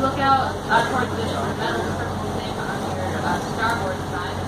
look out uh, towards the metal circle thing on your uh, starboard side,